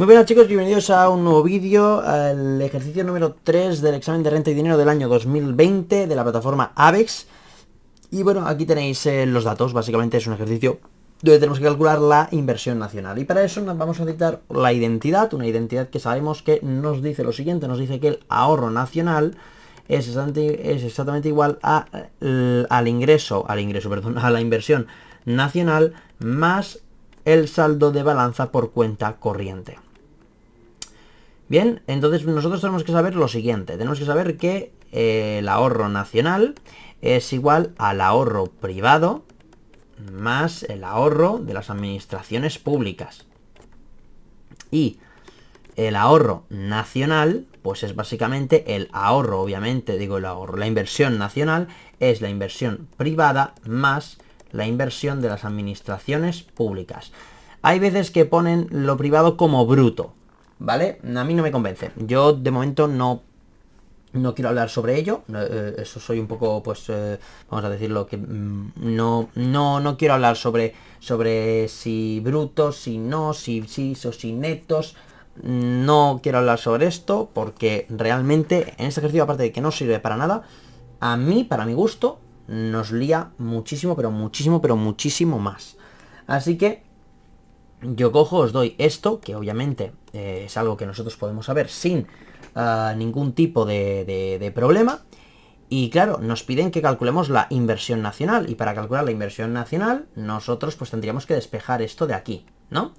Muy buenas chicos, bienvenidos a un nuevo vídeo, al ejercicio número 3 del examen de renta y dinero del año 2020 de la plataforma AVEX. Y bueno, aquí tenéis eh, los datos, básicamente es un ejercicio donde tenemos que calcular la inversión nacional. Y para eso nos vamos a citar la identidad, una identidad que sabemos que nos dice lo siguiente, nos dice que el ahorro nacional es exactamente, es exactamente igual a, al ingreso, al ingreso, perdón, a la inversión nacional más el saldo de balanza por cuenta corriente. Bien, entonces nosotros tenemos que saber lo siguiente. Tenemos que saber que eh, el ahorro nacional es igual al ahorro privado más el ahorro de las administraciones públicas. Y el ahorro nacional, pues es básicamente el ahorro, obviamente, digo el ahorro, la inversión nacional es la inversión privada más la inversión de las administraciones públicas. Hay veces que ponen lo privado como bruto, ¿vale? A mí no me convence. Yo de momento no no quiero hablar sobre ello, eh, eso soy un poco, pues, eh, vamos a decirlo, que mm, no, no, no quiero hablar sobre, sobre si brutos, si no, si sí o si netos, no quiero hablar sobre esto, porque realmente en este ejercicio, aparte de que no sirve para nada, a mí, para mi gusto, nos lía muchísimo, pero muchísimo, pero muchísimo más. Así que yo cojo, os doy esto, que obviamente eh, es algo que nosotros podemos saber sin ah, ningún tipo de, problema. Y claro, nos piden que calculemos la inversión nacional. Y para calcular la inversión nacional, nosotros pues tendríamos que despejar esto de aquí, ¿no?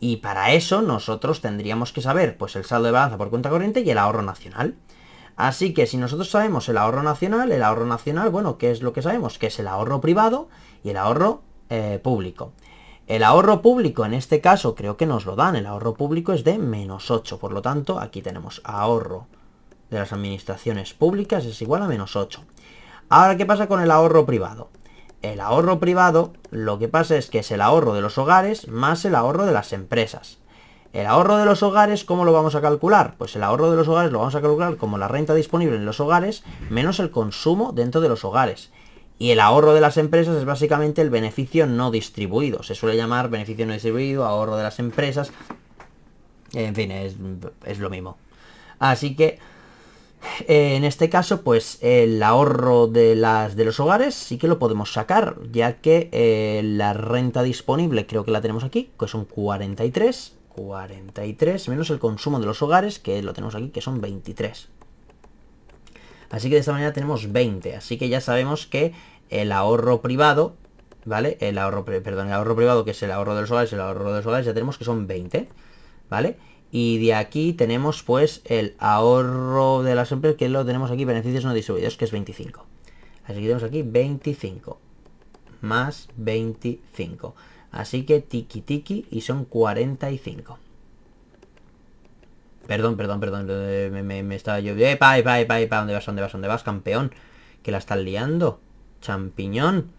Y para eso nosotros tendríamos que saber pues el saldo de balanza por cuenta corriente y el ahorro nacional. Así que si nosotros sabemos el ahorro nacional, el ahorro nacional, bueno, ¿qué es lo que sabemos? Que es el ahorro privado y el ahorro eh, público. El ahorro público, en este caso, creo que nos lo dan. El ahorro público es de menos 8. Por lo tanto, aquí tenemos ahorro de las administraciones públicas es igual a menos 8. Ahora, ¿qué pasa con el ahorro privado? El ahorro privado, lo que pasa es que es el ahorro de los hogares más el ahorro de las empresas. El ahorro de los hogares, ¿cómo lo vamos a calcular? Pues el ahorro de los hogares lo vamos a calcular como la renta disponible en los hogares menos el consumo dentro de los hogares. Y el ahorro de las empresas es básicamente el beneficio no distribuido. Se suele llamar beneficio no distribuido, ahorro de las empresas. En fin, es, lo mismo. Así que, eh, en este caso, pues el ahorro de, las, de los hogares sí que lo podemos sacar, ya que eh, la renta disponible creo que la tenemos aquí, que son 43. 43 menos el consumo de los hogares, que lo tenemos aquí, que son 23. Así que de esta manera tenemos 20. Así que ya sabemos que el ahorro privado, ¿vale? El ahorro, perdón, el ahorro privado, que es el ahorro de los hogares, el ahorro de los hogares, ya tenemos que son 20, ¿vale? Y de aquí tenemos pues el ahorro de las empresas, que lo tenemos aquí, beneficios no distribuidos, que es 25. Así que tenemos aquí 25 más 25. Así que tiki tiki y son 45. Perdón, perdón, perdón. Me, estaba yo. ¡Epa, epa, epa, epa! ¿Dónde vas, dónde vas, dónde vas, campeón? Que la están liando. Champiñón.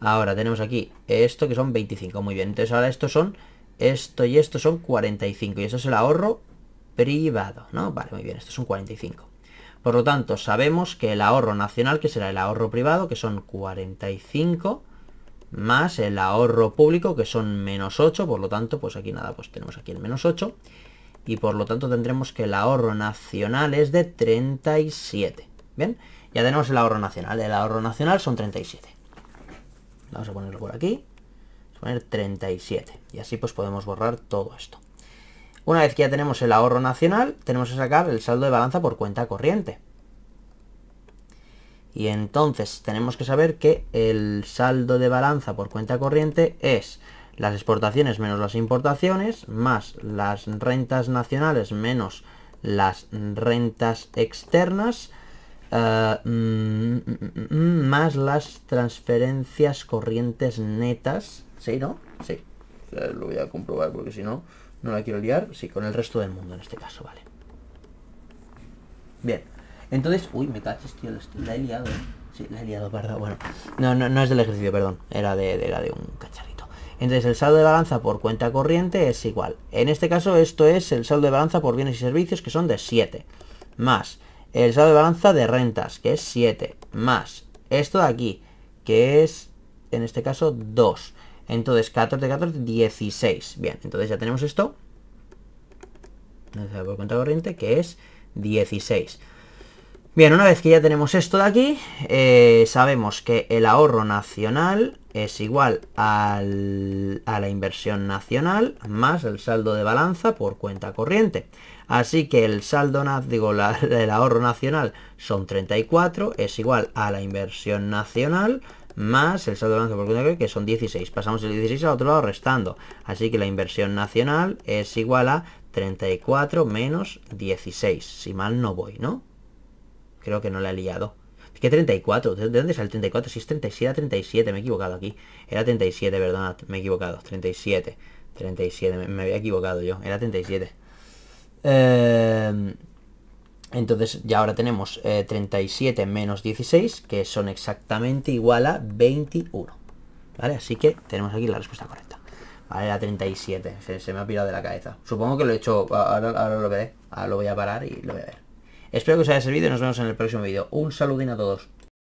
Ahora tenemos aquí esto que son 25. Muy bien. Entonces ahora estos son... Esto y esto son 45. Y eso es el ahorro privado, ¿no? Vale, muy bien. Estos son 45. Por lo tanto, sabemos que el ahorro nacional, que será el ahorro privado, que son 45, más el ahorro público, que son menos 8. Por lo tanto, pues aquí nada, pues tenemos aquí el menos 8 y por lo tanto tendremos que el ahorro nacional es de 37. Bien, ya tenemos el ahorro nacional. El ahorro nacional son 37. Vamos a ponerlo por aquí. Vamos a poner 37. Y así pues podemos borrar todo esto. Una vez que ya tenemos el ahorro nacional, tenemos que sacar el saldo de balanza por cuenta corriente. Y entonces tenemos que saber que el saldo de balanza por cuenta corriente es las exportaciones menos las importaciones, más las rentas nacionales menos las rentas externas, eh, mm, mm, mm, más las transferencias corrientes netas. ¿Sí, no? Sí. Lo voy a comprobar porque si no, no la quiero liar. Sí, con el resto del mundo en este caso, vale. Bien. Entonces, uy, me caches, tío, la he liado. ¿eh? Sí, la he liado, perdón. Bueno, no, no, no es del ejercicio, perdón. Era de, era de un cacharrito. Entonces el saldo de balanza por cuenta corriente es igual. En este caso esto es el saldo de balanza por bienes y servicios que son de 7. Más el saldo de balanza de rentas que es 7. Más esto de aquí que es en este caso 2. Entonces 14, 14, 16. Bien, entonces ya tenemos esto. por cuenta corriente, que es 16. Bien, una vez que ya tenemos esto de aquí, eh, sabemos que el ahorro nacional es igual a la inversión nacional más el saldo de balanza por cuenta corriente. Así que el saldo, digo, el ahorro nacional son 34, es igual a la inversión nacional más el saldo de balanza por cuenta corriente, que son 16. Pasamos el 16 al otro lado restando. Así que la inversión nacional es igual a 34 menos 16, si mal no voy, ¿no? Creo que no le he liado. Es que 34, ¿de dónde sale el 34? Si es 37, era 37, me he equivocado aquí. Era 37, perdón, me he equivocado. 37, 37, me, había equivocado yo. Era 37. Em, entonces ya ahora tenemos 37 eh, menos 16, que son exactamente igual a 21. ¿Vale? Así que tenemos aquí la respuesta correcta. Vale, era 37. Se, me ha pirado de la cabeza. Supongo que lo he hecho, ahora, ahora lo veré. Ahora lo voy a parar y lo voy a ver. Espero que os haya servido y nos vemos en el próximo vídeo. Un saludín a todos.